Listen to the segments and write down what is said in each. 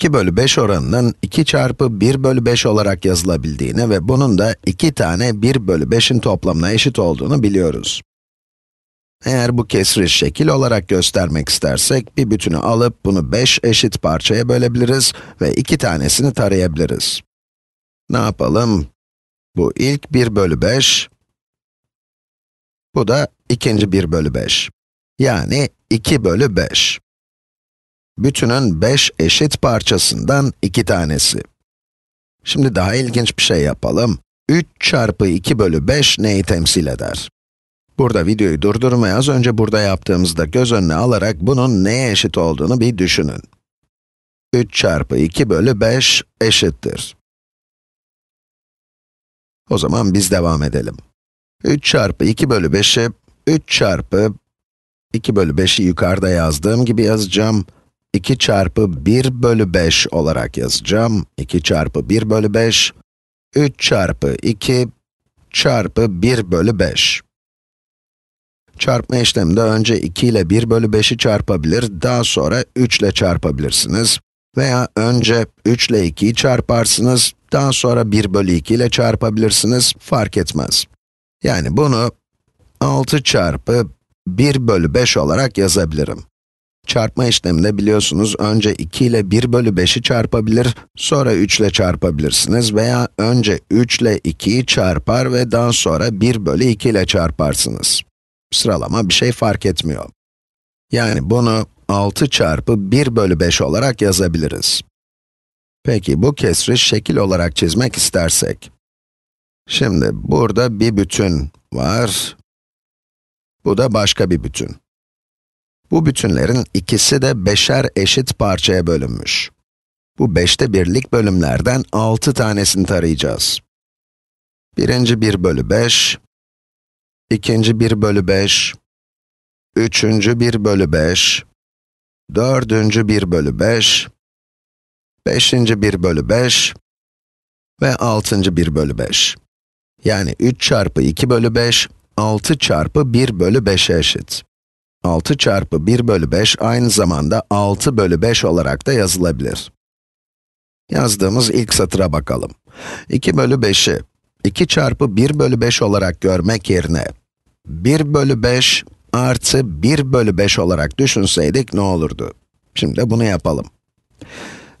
2 bölü 5 oranının 2 çarpı 1 bölü 5 olarak yazılabildiğini ve bunun da 2 tane 1 bölü 5'in toplamına eşit olduğunu biliyoruz. Eğer bu kesri şekil olarak göstermek istersek, bir bütünü alıp bunu 5 eşit parçaya bölebiliriz ve iki tanesini tarayabiliriz. Ne yapalım? Bu ilk 1 bölü 5, bu da ikinci 1 bölü 5. Yani 2 bölü 5. Bütünün 5 eşit parçasından 2 tanesi. Şimdi daha ilginç bir şey yapalım. 3 çarpı 2 bölü 5 neyi temsil eder? Burada videoyu durdurmaya az önce burada yaptığımızda göz önüne alarak bunun neye eşit olduğunu bir düşünün. 3 çarpı 2 bölü 5 eşittir. O zaman biz devam edelim. 3 çarpı 2 bölü 5'i 3 çarpı 2 bölü 5'i yukarıda yazdığım gibi yazacağım. 2 çarpı 1 bölü 5 olarak yazacağım. 2 çarpı 1 bölü 5, 3 çarpı 2 çarpı 1 bölü 5. Çarpma işleminde önce 2 ile 1 bölü 5'i çarpabilir, daha sonra 3 ile çarpabilirsiniz. Veya önce 3 ile 2'yi çarparsınız, daha sonra 1 bölü 2 ile çarpabilirsiniz, fark etmez. Yani bunu 6 çarpı 1 bölü 5 olarak yazabilirim. Çarpma işleminde biliyorsunuz önce 2 ile 1 bölü 5'i çarpabilir, sonra 3 ile çarpabilirsiniz veya önce 3 ile 2'yi çarpar ve daha sonra 1 bölü 2 ile çarparsınız. Sıralama bir şey fark etmiyor. Yani bunu 6 çarpı 1 bölü 5 olarak yazabiliriz. Peki bu kesri şekil olarak çizmek istersek. Şimdi burada bir bütün var. Bu da başka bir bütün. Bu bütünlerin ikisi de beşer eşit parçaya bölünmüş. Bu beşte birlik bölümlerden 6 tanesini tarayacağız. Birinci 1 bölü 5, ikinci 1 bölü 5, üçüncü 1 bölü 5, dördüncü 1 bölü 5, beşinci 1 bölü 5 ve altıncı 1 bölü 5. Yani 3 çarpı 2 bölü 5, 6 çarpı 1 bölü 5'e eşit. 6 çarpı 1 bölü 5 aynı zamanda 6 bölü 5 olarak da yazılabilir. Yazdığımız ilk satıra bakalım. 2 bölü 5'i 2 çarpı 1 bölü 5 olarak görmek yerine 1 bölü 5 artı 1 bölü 5 olarak düşünseydik ne olurdu? Şimdi bunu yapalım.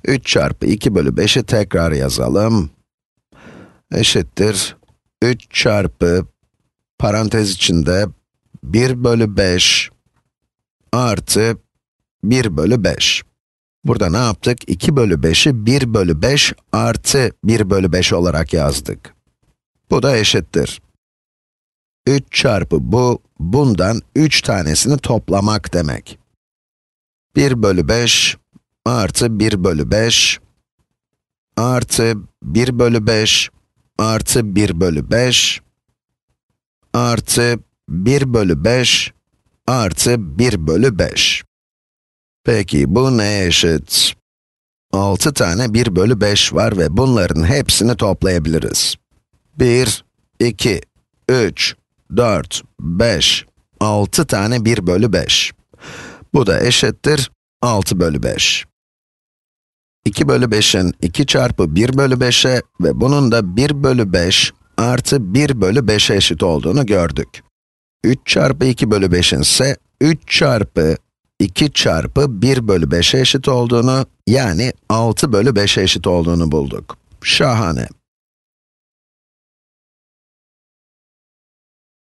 3 çarpı 2 bölü 5'i tekrar yazalım. Eşittir 3 çarpı parantez içinde 1 bölü 5 artı 1 bölü 5. Burada ne yaptık? 2 bölü 5'i 1 bölü 5 artı 1 bölü 5 olarak yazdık. Bu da eşittir. 3 çarpı bu, bundan 3 tanesini toplamak demek. 1 bölü 5 artı 1 bölü 5 artı 1 bölü 5 artı 1 bölü 5 artı 1 bölü 5 artı 1 bölü 5. Peki bu neye eşit? 6 tane 1 bölü 5 var ve bunların hepsini toplayabiliriz. 1, 2, 3, 4, 5, 6 tane 1 bölü 5. Bu da eşittir 6 bölü 5. 2 bölü 5'in 2 çarpı 1 bölü 5'e ve bunun da 1 bölü 5 artı 1 bölü 5'e eşit olduğunu gördük. 3 çarpı 2 bölü 5'in ise 3 çarpı 2 çarpı 1 bölü 5'e eşit olduğunu, yani 6 bölü 5'e eşit olduğunu bulduk. Şahane.